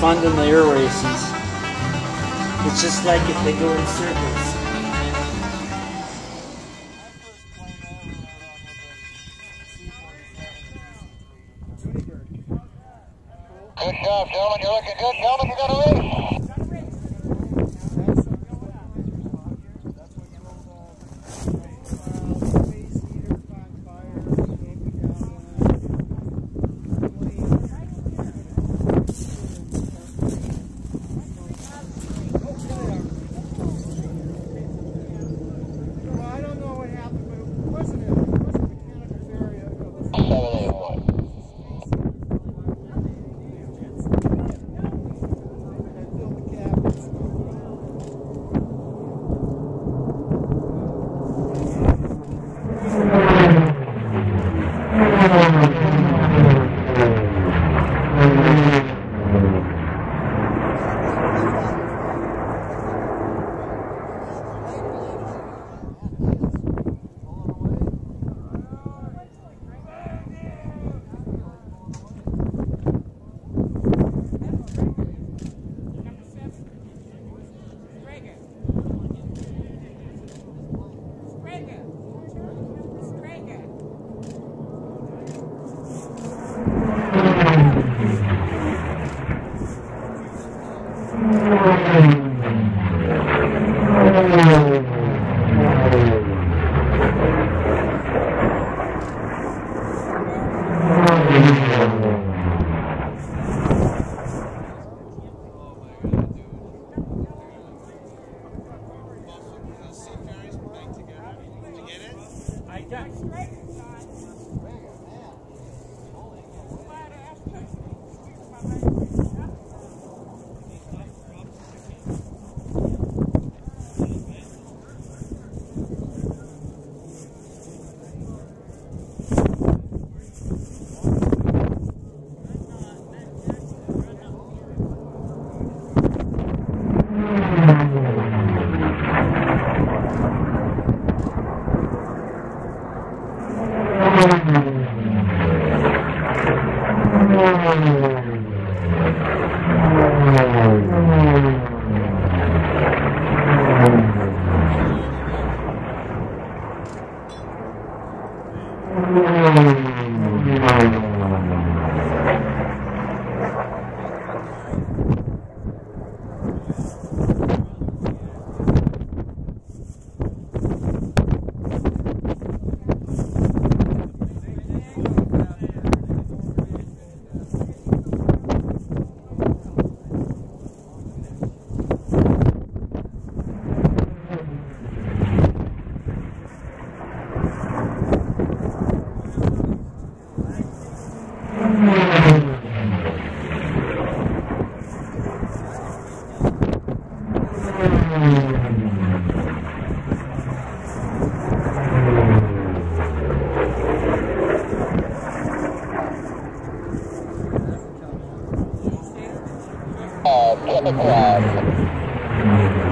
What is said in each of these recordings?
fun than the air races. It's just like if they go in circles. Good job, gentlemen. You're looking good. Gentlemen, you got a race. Yeah. てください。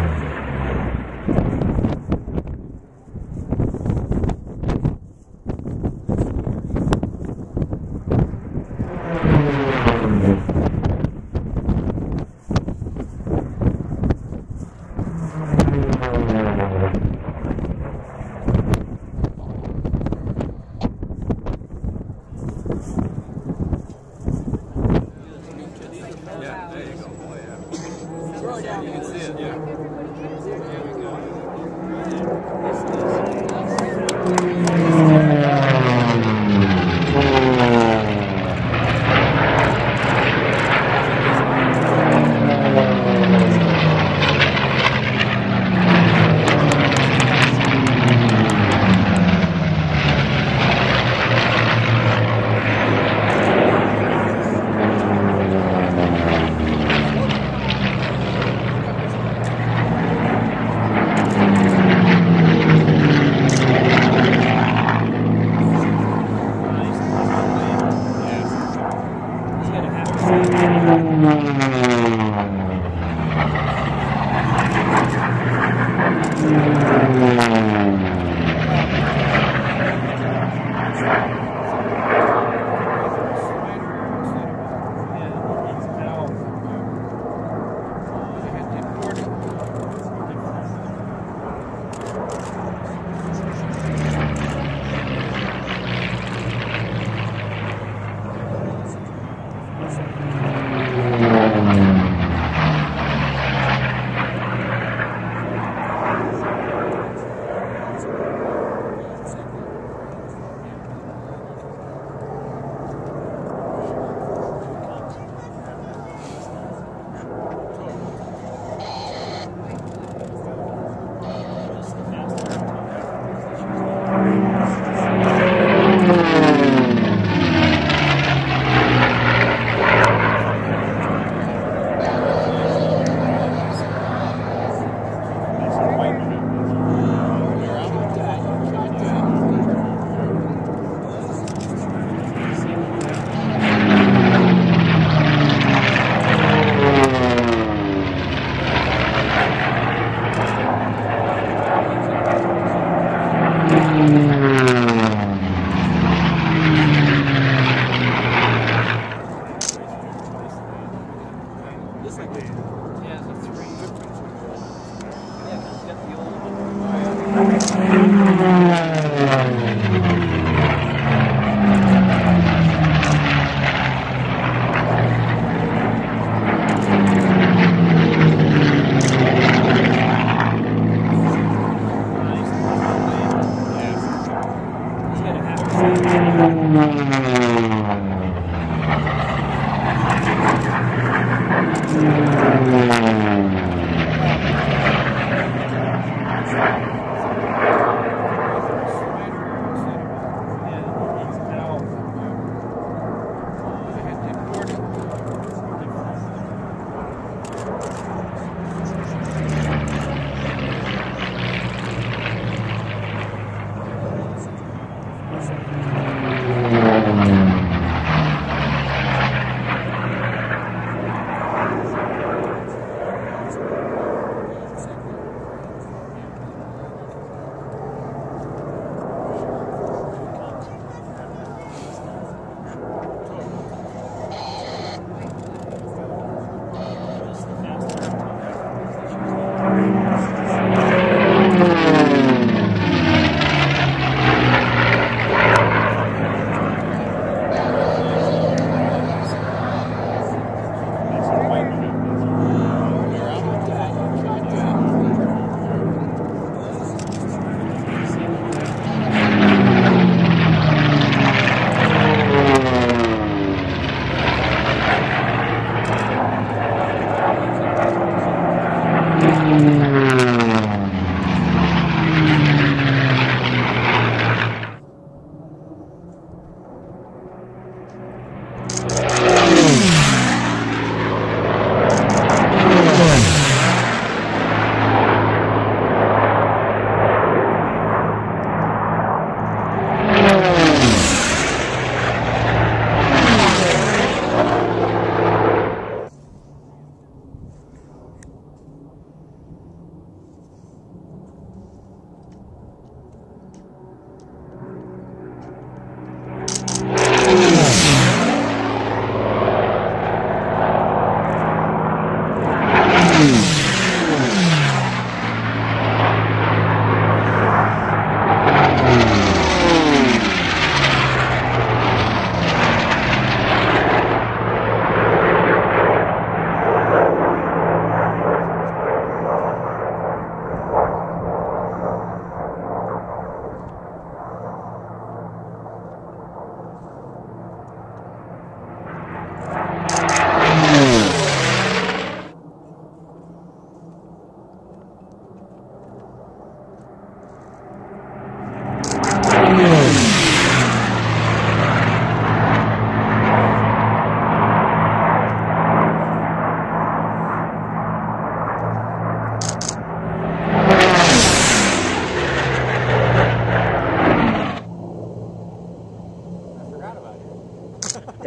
NÃO!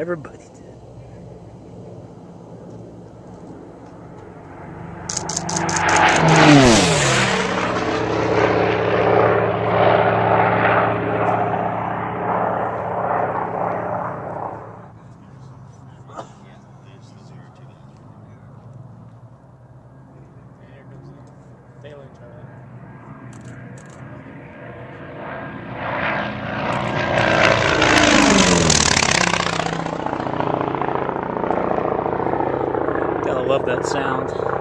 Everybody love that sound.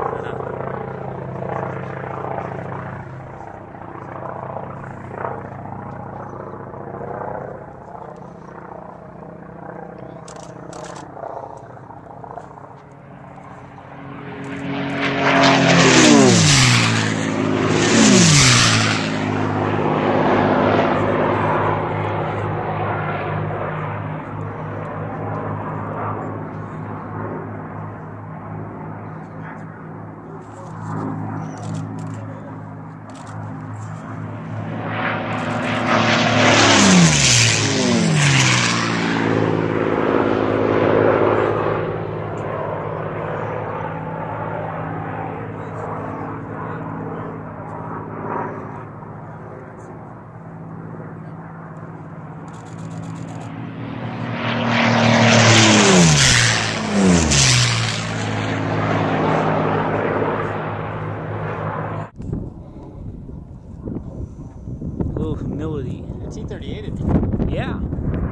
Little humility. T38. Yeah.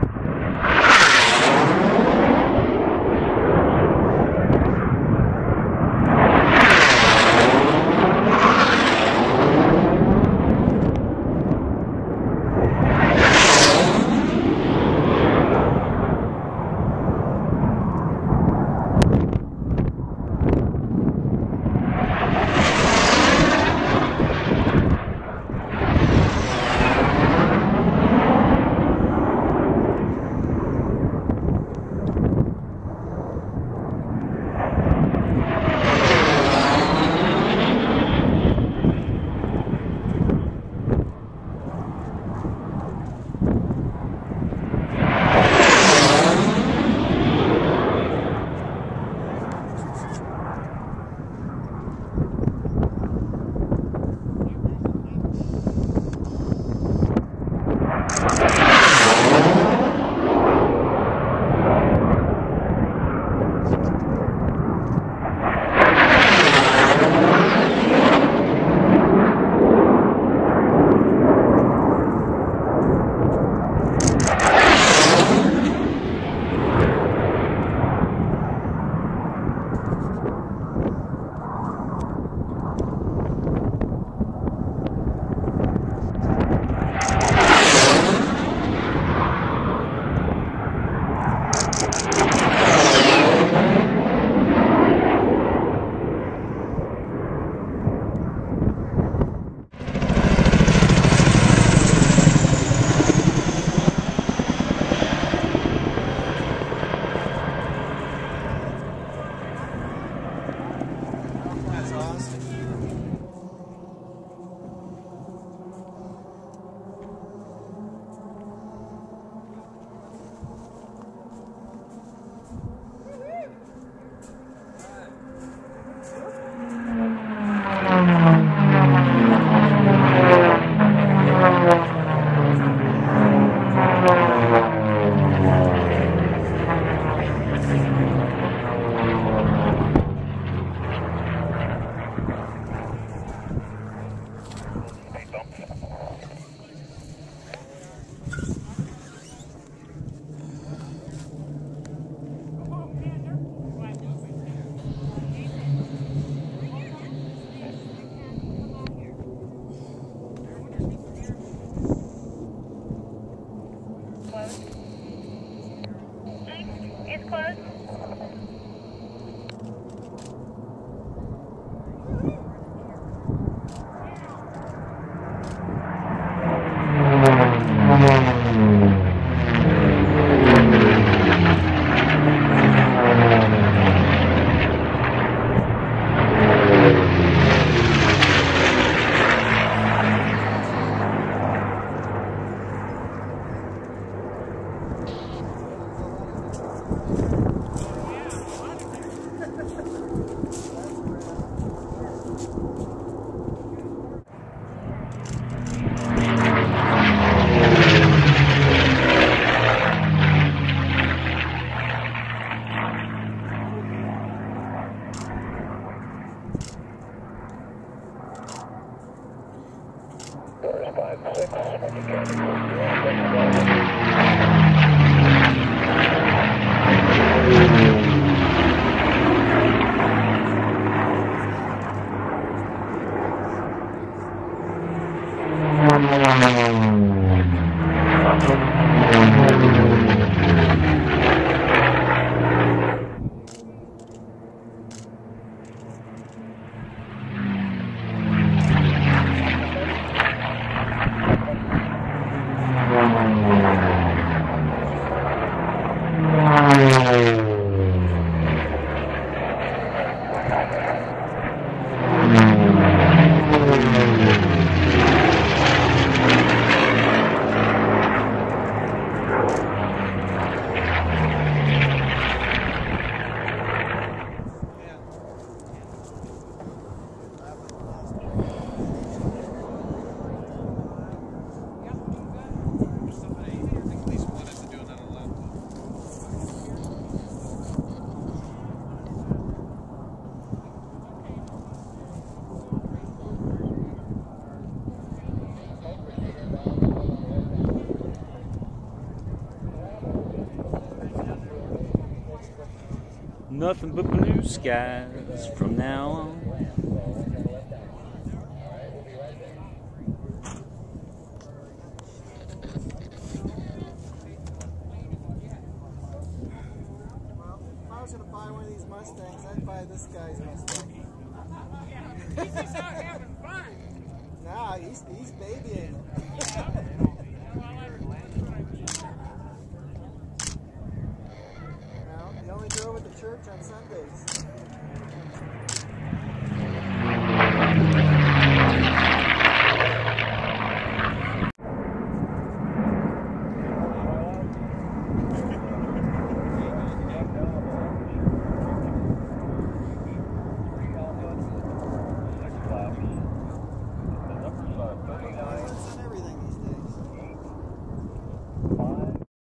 Nothing but blue skies from now on.